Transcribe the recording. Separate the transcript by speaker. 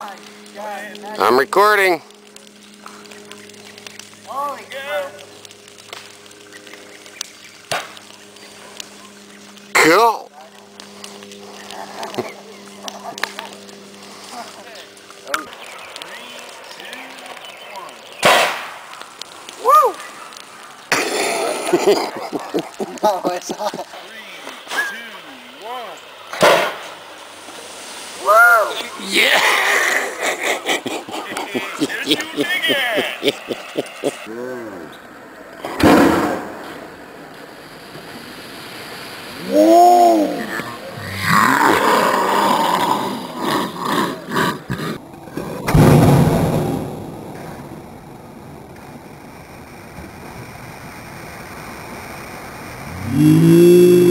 Speaker 1: I'm recording.
Speaker 2: Holy cow.
Speaker 1: Cool.
Speaker 2: Woo! no, it's not. Woo!
Speaker 1: Yeah.
Speaker 2: Woo!